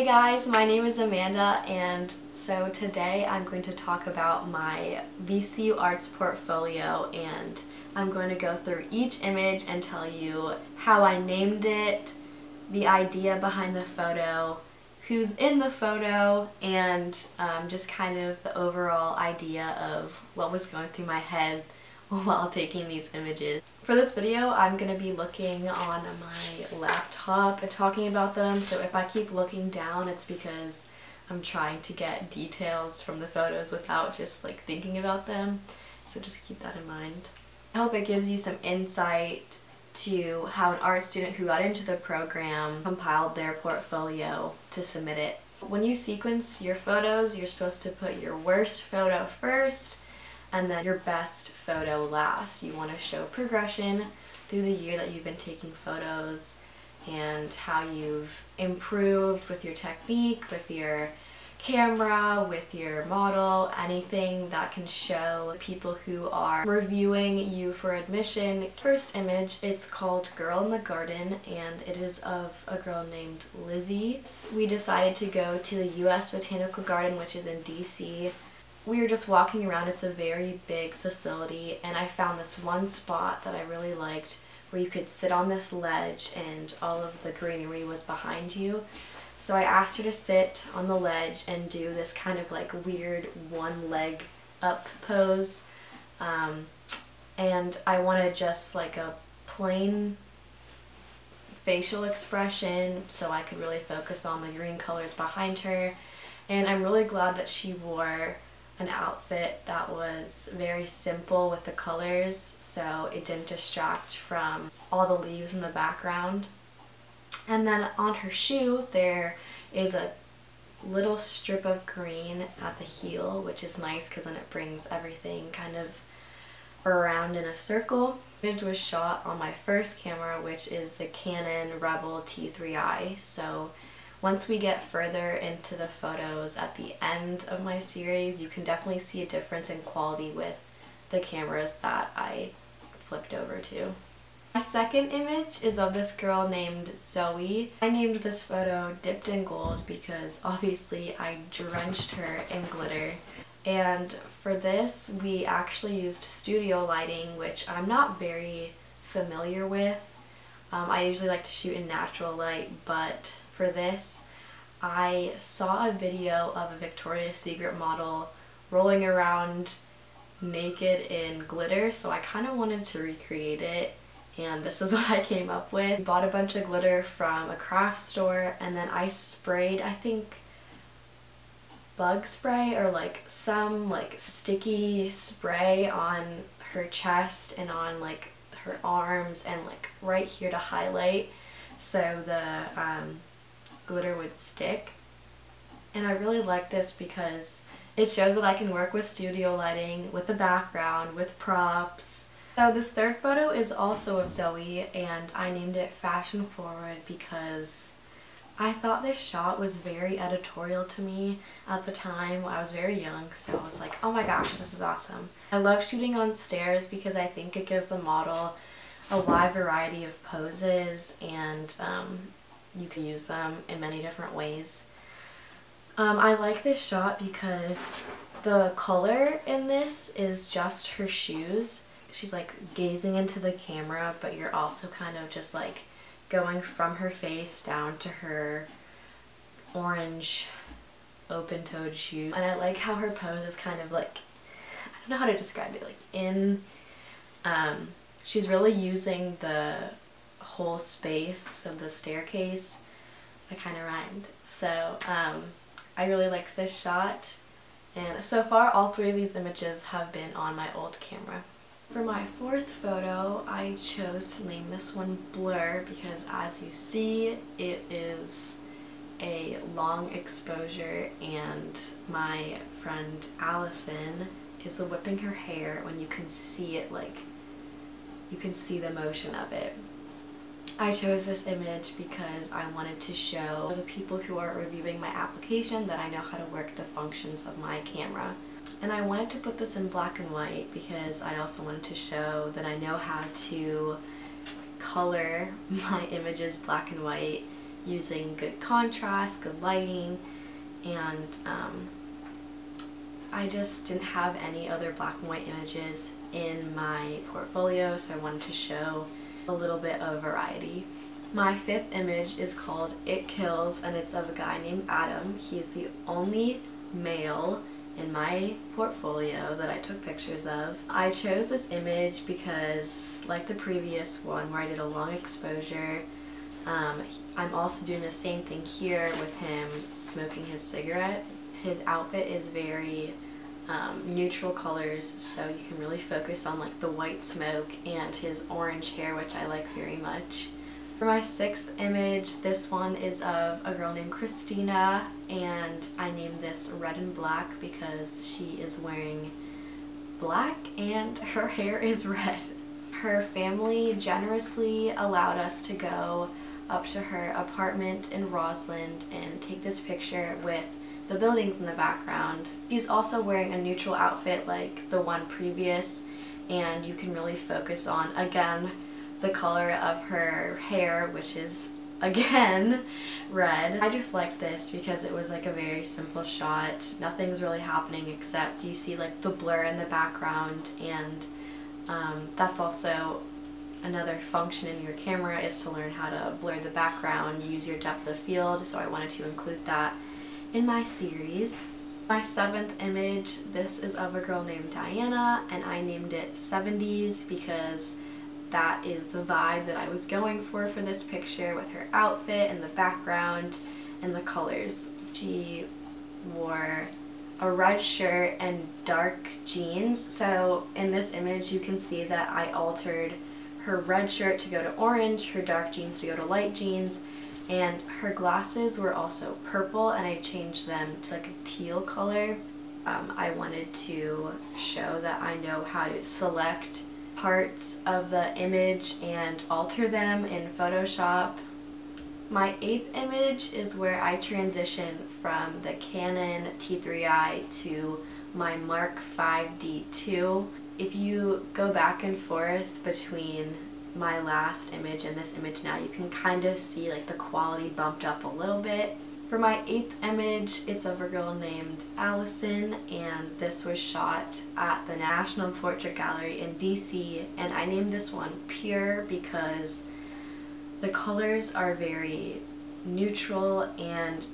Hey guys, my name is Amanda and so today I'm going to talk about my VCU Arts portfolio and I'm going to go through each image and tell you how I named it, the idea behind the photo, who's in the photo, and um, just kind of the overall idea of what was going through my head while taking these images. For this video, I'm going to be looking on my laptop and talking about them, so if I keep looking down, it's because I'm trying to get details from the photos without just like thinking about them, so just keep that in mind. I hope it gives you some insight to how an art student who got into the program compiled their portfolio to submit it. When you sequence your photos, you're supposed to put your worst photo first, and then your best photo last. You want to show progression through the year that you've been taking photos and how you've improved with your technique, with your camera, with your model, anything that can show people who are reviewing you for admission. First image, it's called Girl in the Garden and it is of a girl named Lizzie. We decided to go to the US Botanical Garden which is in DC we were just walking around. It's a very big facility and I found this one spot that I really liked where you could sit on this ledge and all of the greenery was behind you. So I asked her to sit on the ledge and do this kind of like weird one leg up pose. Um, and I wanted just like a plain facial expression so I could really focus on the green colors behind her. And I'm really glad that she wore an outfit that was very simple with the colors so it didn't distract from all the leaves in the background. And then on her shoe there is a little strip of green at the heel which is nice because then it brings everything kind of around in a circle. The image was shot on my first camera which is the Canon Rebel T3i so once we get further into the photos at the end of my series, you can definitely see a difference in quality with the cameras that I flipped over to. My second image is of this girl named Zoe. I named this photo Dipped in Gold because obviously I drenched her in glitter. And for this, we actually used studio lighting, which I'm not very familiar with. Um, I usually like to shoot in natural light, but for this, I saw a video of a Victoria's Secret model rolling around naked in glitter, so I kind of wanted to recreate it and this is what I came up with. Bought a bunch of glitter from a craft store and then I sprayed, I think, bug spray or like some like sticky spray on her chest and on like her arms and like right here to highlight so the um, glitter would stick. And I really like this because it shows that I can work with studio lighting, with the background, with props. So this third photo is also of Zoe and I named it Fashion Forward because I thought this shot was very editorial to me at the time. When I was very young, so I was like, oh my gosh, this is awesome. I love shooting on stairs because I think it gives the model a wide variety of poses and um, you can use them in many different ways. Um, I like this shot because the color in this is just her shoes. She's like gazing into the camera, but you're also kind of just like going from her face down to her orange open-toed shoe. And I like how her pose is kind of like, I don't know how to describe it, like in, um, she's really using the whole space of the staircase. That kind of rhymed. So um, I really like this shot. And so far all three of these images have been on my old camera. For my fourth photo, I chose to name this one Blur because as you see, it is a long exposure and my friend Allison is whipping her hair when you can see it like, you can see the motion of it. I chose this image because I wanted to show the people who are reviewing my application that I know how to work the functions of my camera. And I wanted to put this in black and white because I also wanted to show that I know how to color my images black and white using good contrast, good lighting, and um, I just didn't have any other black and white images in my portfolio so I wanted to show a little bit of variety. My fifth image is called It Kills and it's of a guy named Adam. He's the only male in my portfolio that I took pictures of. I chose this image because like the previous one where I did a long exposure, um, I'm also doing the same thing here with him smoking his cigarette. His outfit is very um, neutral colors so you can really focus on like the white smoke and his orange hair which I like very much. For my sixth image, this one is of a girl named Christina and I named this Red and Black because she is wearing black and her hair is red. Her family generously allowed us to go up to her apartment in Roseland and take this picture with the buildings in the background. She's also wearing a neutral outfit like the one previous and you can really focus on, again, the color of her hair, which is again red. I just liked this because it was like a very simple shot. Nothing's really happening except you see like the blur in the background and um, that's also another function in your camera is to learn how to blur the background, use your depth of field, so I wanted to include that in my series. My seventh image, this is of a girl named Diana and I named it 70s because that is the vibe that I was going for for this picture with her outfit and the background and the colors. She wore a red shirt and dark jeans so in this image you can see that I altered her red shirt to go to orange, her dark jeans to go to light jeans, and her glasses were also purple and I changed them to like a teal color. Um, I wanted to show that I know how to select parts of the image and alter them in Photoshop. My eighth image is where I transition from the Canon T3i to my Mark 5D2. If you go back and forth between my last image and this image now, you can kind of see like the quality bumped up a little bit. For my eighth image, it's of a girl named Allison and this was shot at the National Portrait Gallery in DC and I named this one Pure because the colors are very neutral and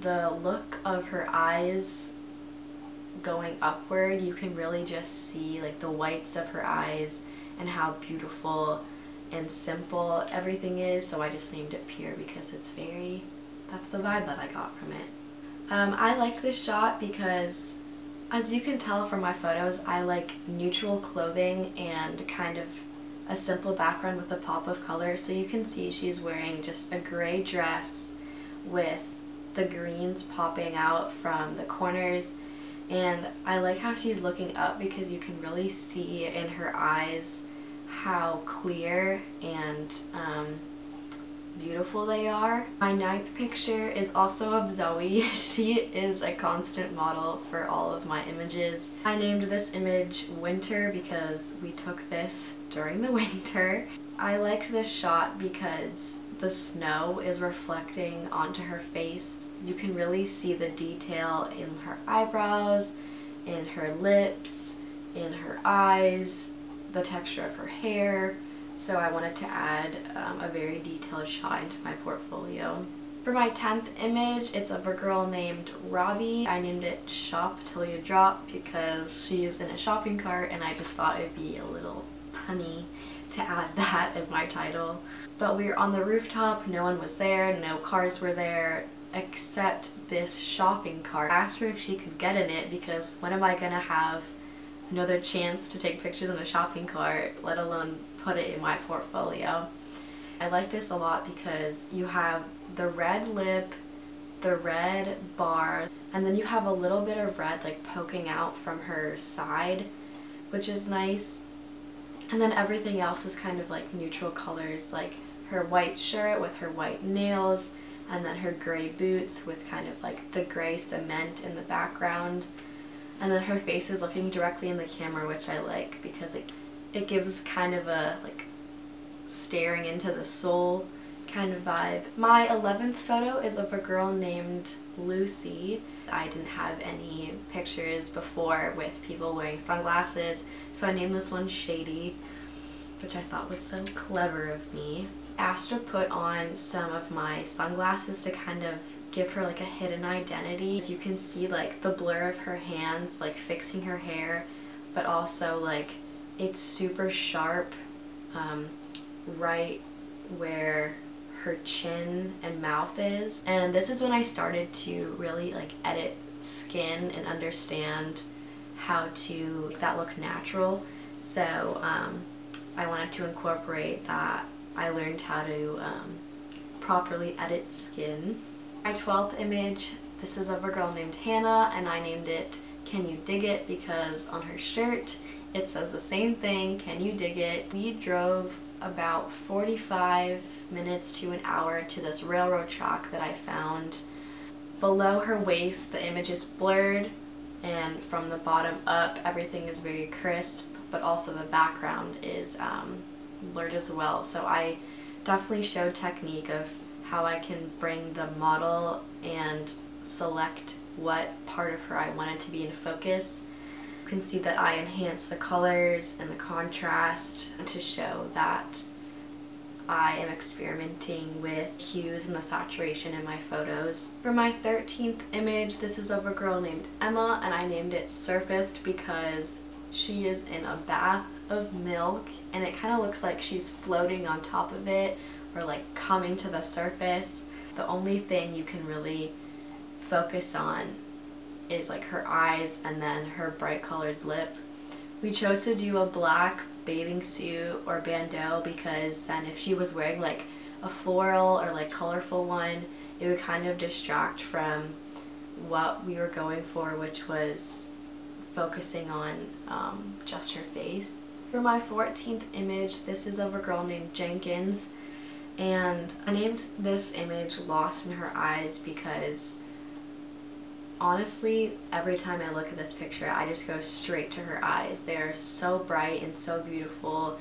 the look of her eyes going upward you can really just see like the whites of her eyes and how beautiful and simple everything is so I just named it Pure because it's very, that's the vibe that I got from it. Um, I liked this shot because as you can tell from my photos I like neutral clothing and kind of a simple background with a pop of color so you can see she's wearing just a gray dress with the greens popping out from the corners and I like how she's looking up because you can really see in her eyes how clear and um, beautiful they are. My ninth picture is also of Zoe. she is a constant model for all of my images. I named this image Winter because we took this during the winter. I liked this shot because the snow is reflecting onto her face. You can really see the detail in her eyebrows, in her lips, in her eyes, the texture of her hair, so I wanted to add um, a very detailed shot into my portfolio. For my 10th image, it's of a girl named Robbie. I named it Shop Till You Drop because she's in a shopping cart and I just thought it'd be a little punny to add that as my title. But we were on the rooftop, no one was there, no cars were there, except this shopping cart. I asked her if she could get in it because when am I gonna have another chance to take pictures in a shopping cart, let alone put it in my portfolio. I like this a lot because you have the red lip, the red bar, and then you have a little bit of red like poking out from her side, which is nice. And then everything else is kind of like neutral colors, like her white shirt with her white nails, and then her gray boots with kind of like the gray cement in the background. And then her face is looking directly in the camera, which I like because it, it gives kind of a like staring into the soul kind of vibe. My 11th photo is of a girl named Lucy. I didn't have any pictures before with people wearing sunglasses, so I named this one Shady, which I thought was so clever of me. To put on some of my sunglasses to kind of give her like a hidden identity. You can see like the blur of her hands like fixing her hair, but also like it's super sharp um, right where her chin and mouth is. And this is when I started to really like edit skin and understand how to make that look natural. So um, I wanted to incorporate that. I learned how to um, properly edit skin. My 12th image, this is of a girl named Hannah and I named it Can You Dig It because on her shirt it says the same thing, Can You Dig It? We drove about 45 minutes to an hour to this railroad track that I found. Below her waist the image is blurred and from the bottom up everything is very crisp but also the background is um, blurred as well so I definitely showed technique of how I can bring the model and select what part of her I wanted to be in focus You can see that I enhance the colors and the contrast to show that I am experimenting with hues and the saturation in my photos. For my 13th image, this is of a girl named Emma and I named it Surfaced because she is in a bath of milk and it kind of looks like she's floating on top of it or like coming to the surface. The only thing you can really focus on is like her eyes and then her bright colored lip. We chose to do a black bathing suit or bandeau because then if she was wearing like a floral or like colorful one, it would kind of distract from what we were going for, which was focusing on um, just her face. For my 14th image, this is of a girl named Jenkins, and I named this image Lost in Her Eyes because honestly, every time I look at this picture, I just go straight to her eyes. They are so bright and so beautiful.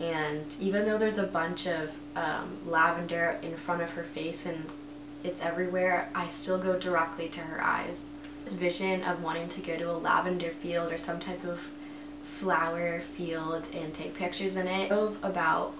And even though there's a bunch of um, lavender in front of her face and it's everywhere, I still go directly to her eyes. This vision of wanting to go to a lavender field or some type of flower field and take pictures in it drove about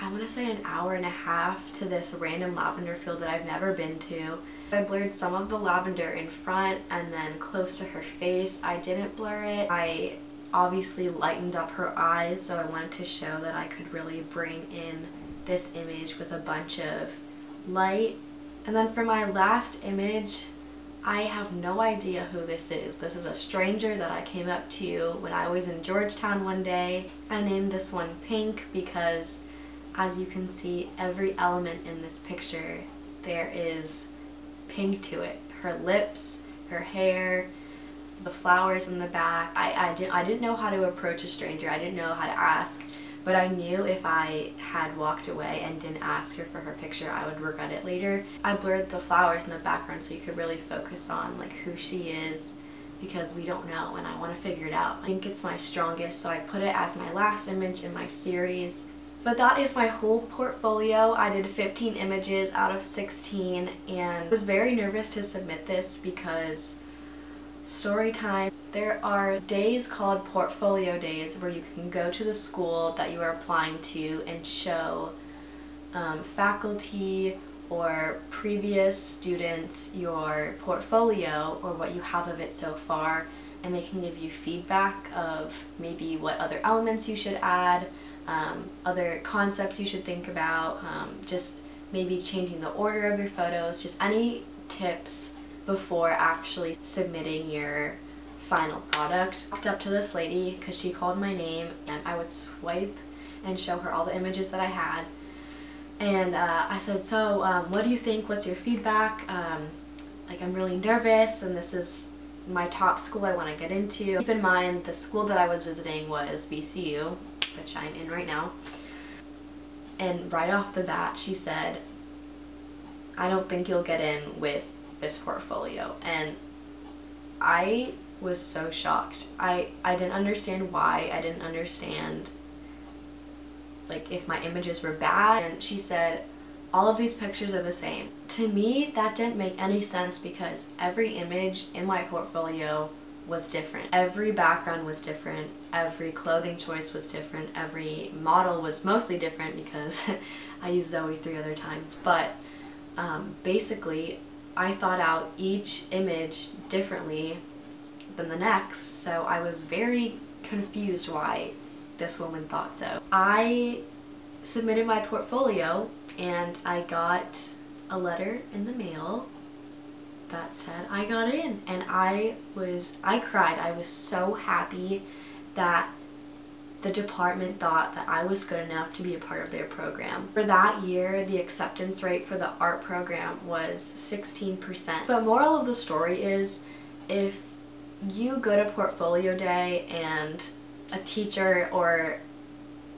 I want to say an hour and a half to this random lavender field that I've never been to I blurred some of the lavender in front and then close to her face. I didn't blur it. I obviously lightened up her eyes so I wanted to show that I could really bring in this image with a bunch of light. And then for my last image, I have no idea who this is. This is a stranger that I came up to when I was in Georgetown one day. I named this one Pink because as you can see, every element in this picture, there is pink to it. Her lips, her hair, the flowers in the back. I, I, didn't, I didn't know how to approach a stranger. I didn't know how to ask. But I knew if I had walked away and didn't ask her for her picture, I would regret it later. I blurred the flowers in the background so you could really focus on like who she is because we don't know and I want to figure it out. I think it's my strongest so I put it as my last image in my series but that is my whole portfolio. I did 15 images out of 16 and was very nervous to submit this because story time. There are days called portfolio days where you can go to the school that you are applying to and show um, faculty or previous students your portfolio or what you have of it so far and they can give you feedback of maybe what other elements you should add um, other concepts you should think about, um, just maybe changing the order of your photos, just any tips before actually submitting your final product. I walked up to this lady because she called my name and I would swipe and show her all the images that I had. And uh, I said, so um, what do you think? What's your feedback? Um, like I'm really nervous and this is my top school I want to get into. Keep in mind the school that I was visiting was VCU which I'm in right now. And right off the bat, she said, I don't think you'll get in with this portfolio. And I was so shocked. I, I didn't understand why. I didn't understand like if my images were bad. And she said, all of these pictures are the same. To me, that didn't make any sense because every image in my portfolio was different. Every background was different, every clothing choice was different, every model was mostly different because I used Zoe three other times, but um, basically I thought out each image differently than the next, so I was very confused why this woman thought so. I submitted my portfolio and I got a letter in the mail that said I got in and I was I cried I was so happy that the department thought that I was good enough to be a part of their program. For that year, the acceptance rate for the art program was 16%. But moral of the story is if you go to portfolio day and a teacher or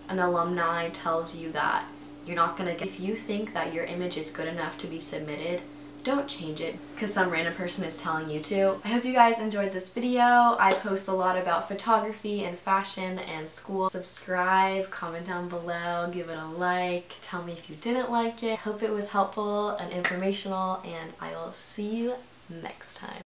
an alumni tells you that you're not gonna get, if you think that your image is good enough to be submitted, don't change it because some random person is telling you to. I hope you guys enjoyed this video. I post a lot about photography and fashion and school. Subscribe, comment down below, give it a like, tell me if you didn't like it. Hope it was helpful and informational and I will see you next time.